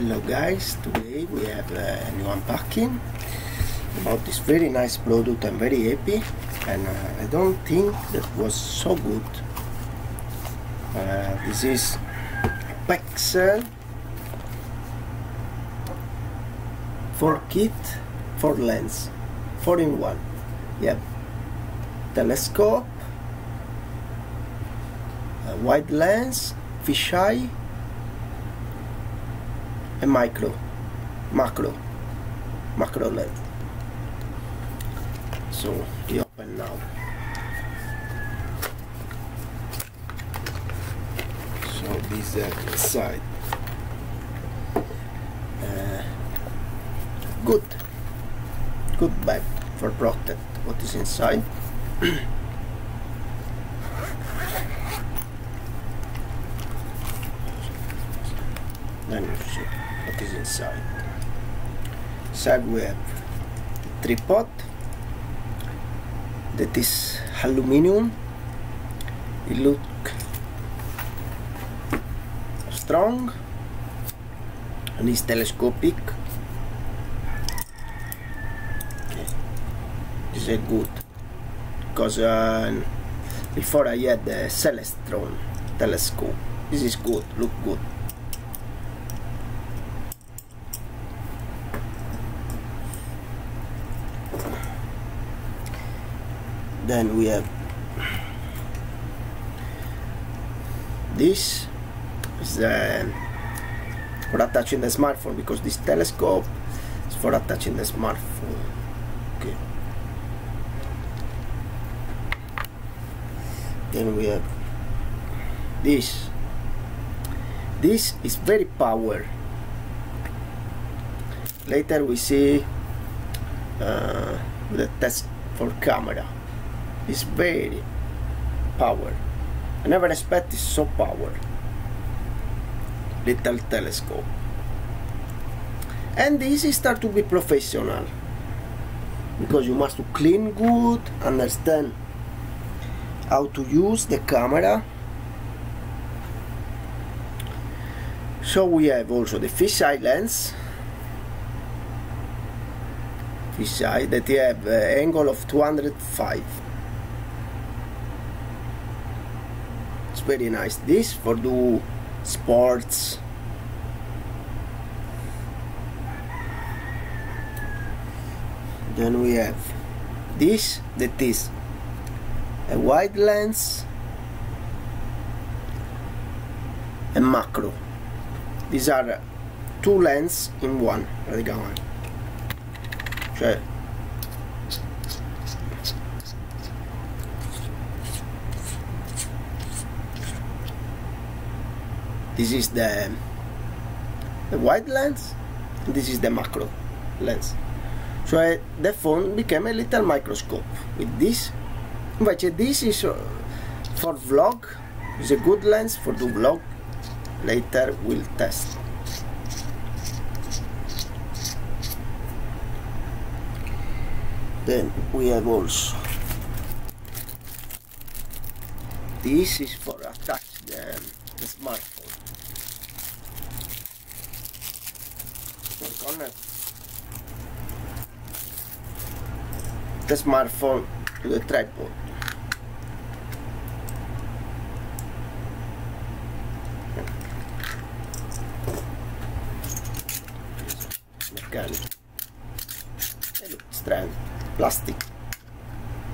Hello guys, today we have a new unpacking about this very nice product. I'm very happy and uh, I don't think that was so good. Uh, this is Apexel 4 kit, 4 lens, 4 in 1. Yep, telescope, wide lens, fisheye a micro macro macro lens so we open now so this uh, side. Uh, good. Good bag for protect. What is inside then you see what is inside. Inside we have tripod that is aluminium it look strong and is telescopic. Okay. this is good? Because uh, before I had the Celestron telescope. This is good look good then we have this. Is uh, for attaching the smartphone because this telescope is for attaching the smartphone. Okay. Then we have this. This is very power. Later we see uh, the test for camera is very power. I never expected so power. Little telescope. And this is start to be professional. Because you must to clean good, understand how to use the camera. So we have also the fisheye lens. Fisheye that you have an angle of 205 it's very nice. This for do sports. Then we have this that is a wide lens and macro. These are two lenses in one. Praticamente cioè this is the the wide lens this is the macro lens. So uh, the phone became a little microscope. With this But this is uh, for vlog is a good lens for the vlog. Later we'll test. Then we have also this is for attach the, the smartphone connect the smartphone to the tripod mechanic and strand. Plastic.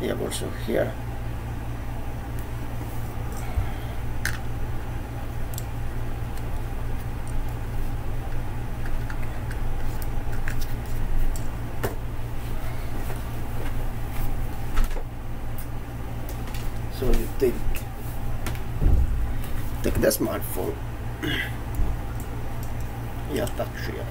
We have also here so you take take the smartphone you attach here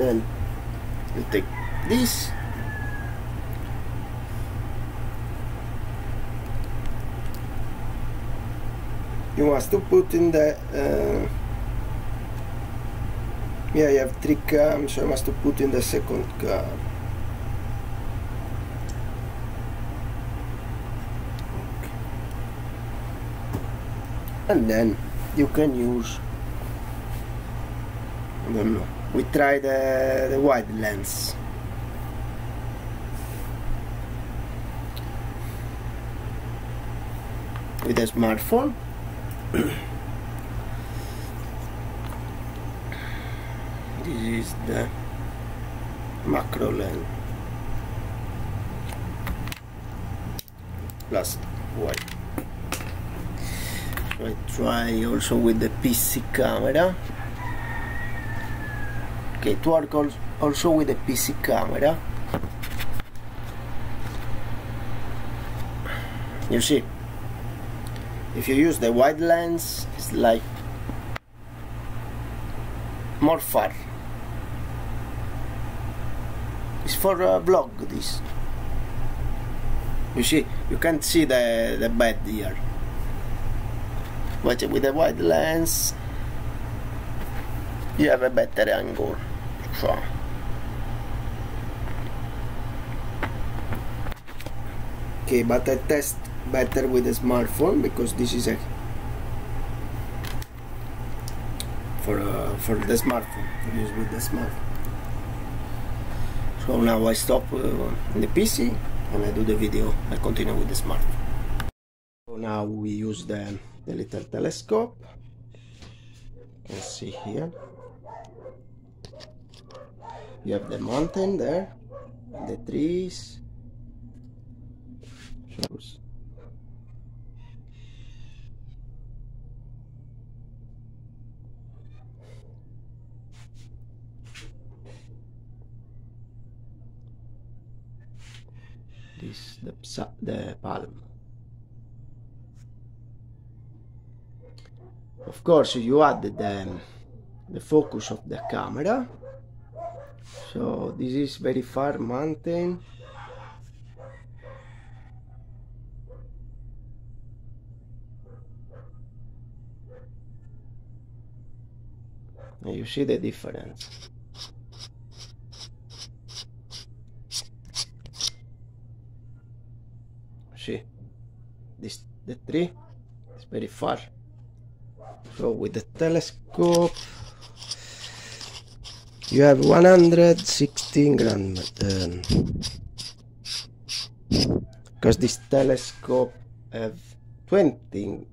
then you take this. You must to put in the uh, yeah you have three cams. So you must to put in the second cam and then you can use I don't know we try the, the wide lens. With a smartphone. This is the macro lens. Plus white I try also with the PC camera. Okay to work also with the PC camera. You see if you use the wide lens it's like more far. It's for a vlog this. You see you can't see the, the bed here but with a wide lens you have a better angle. So. Okay but I test better with a smartphone because this is a for uh, for the smartphone. Use with the smartphone. So now I stop uh, the PC and I do the video. I continue with the smartphone now we use the, the little telescope. You can see here. You have the mountain there the trees. Shows this the the palm of course you add the um, the focus of the camera. So this is very far mountain. And you see the difference. See this the tree is very far so with the telescope you have 116 gram um, because this telescope have 20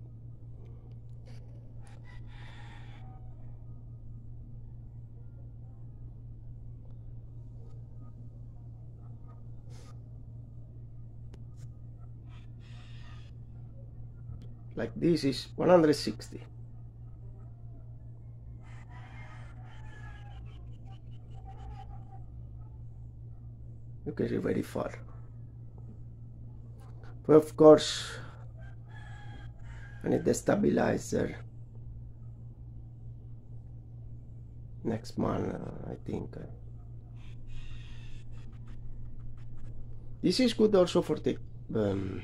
like this is 160 you see very far. But of course I need the stabilizer. Next month uh, I think. This is good also for the um,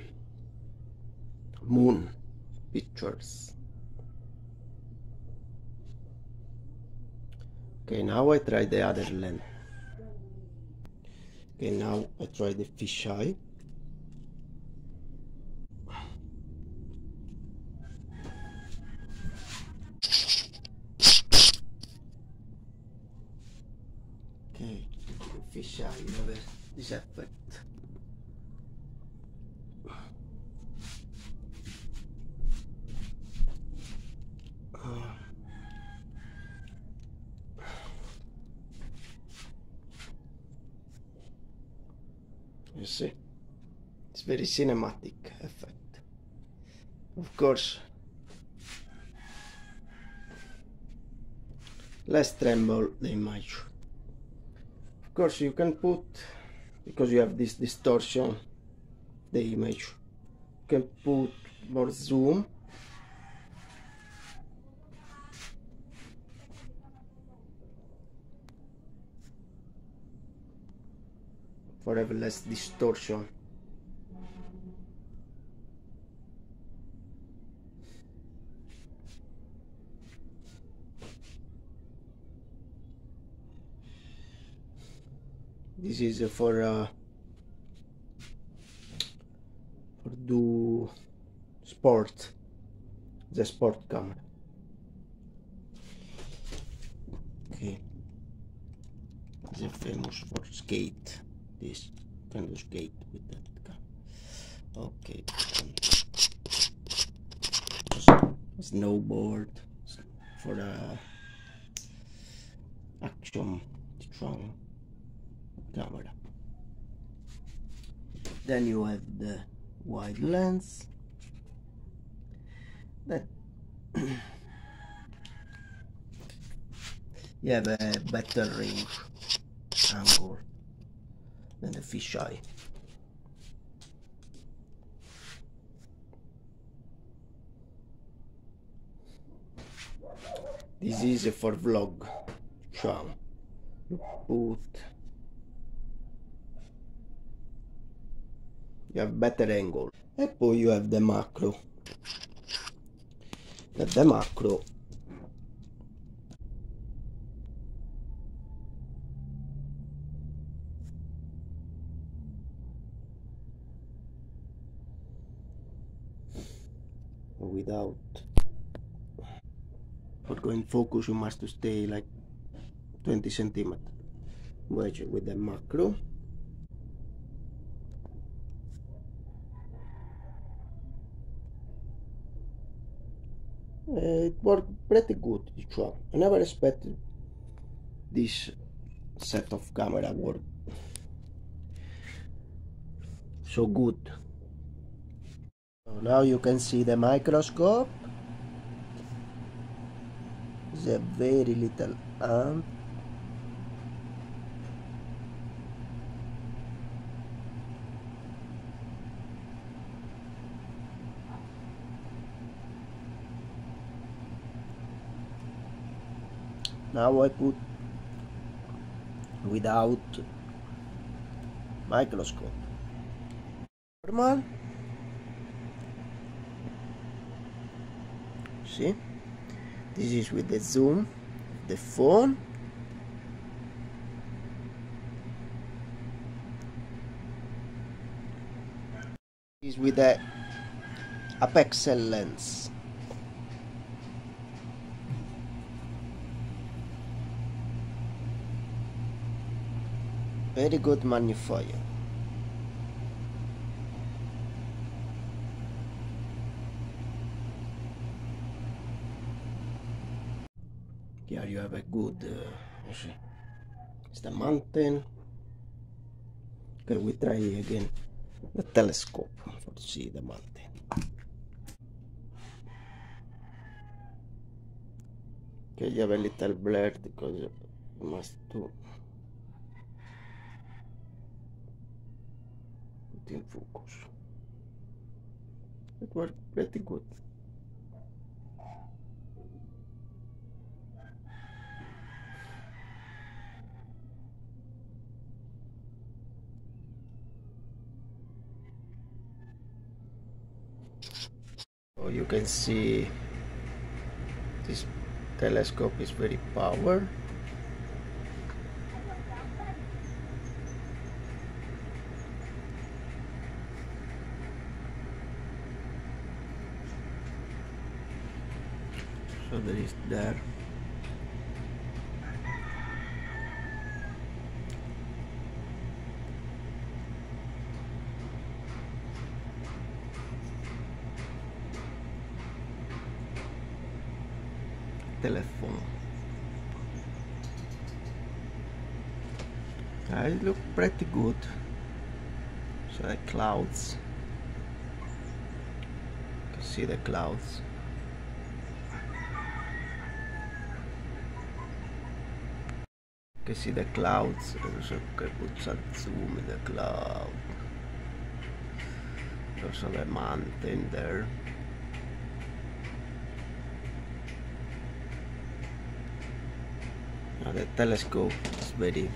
moon pictures. Okay now I try the other lens okay now I try the fisheye okay fisheye have this effect you see. It's very cinematic effect. Of course. Let's tremble the image of course you can put because you have this distortion the image. You can put more zoom for have less distortion. This is for uh, for do sport. The sport camera. Okay. The famous for skate this kind of skate with that car. Okay. Snowboard for the action strong camera. Then you have the wide lens. That you have a better range angle than the fisheye this is for vlog. So put. You have better angle. E poi you have the macro. The macro without for going focus you must stay like 20 centimeters wedge with the macro. Uh, it worked pretty good this one. I never expected this set of camera work so good so now you can see the microscope. The very little ant now I put without microscope. Normal see? This is with the zoom the phone. Is with the apexel lens very good magnifier here you have a good uh, it's the mountain. Okay we try again. The telescope for see the mountain. Okay you have a little blurred because you must do put in focus. It worked pretty good So you can see this telescope is very power. So there is there I look pretty good. So the clouds. You can see the clouds. You can see the clouds. Also can put some zoom in the cloud. Also the mountain there. Now the telescope is very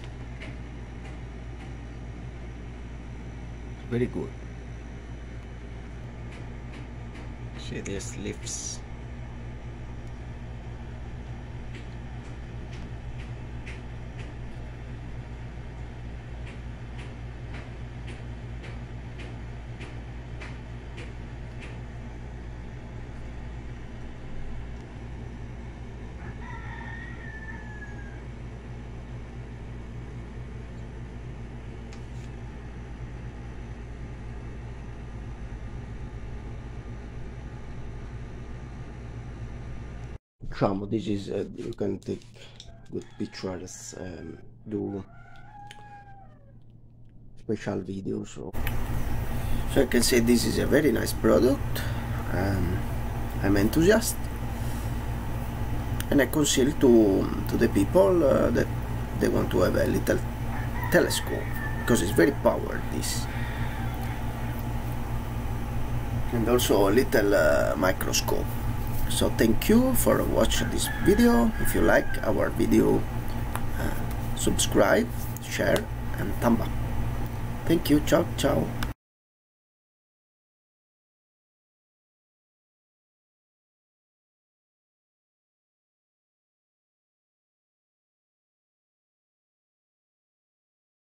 very good. See these lifts this is uh, you can take good pictures um, do special videos so so I can say this is a very nice product. Um, I'm enthusiast. And I consider to to the people uh, that they want to have a little telescope because it's very powered this. And also a little uh, microscope so thank you for watching this video. If you like our video uh, subscribe share and thumb up. Thank you. Ciao ciao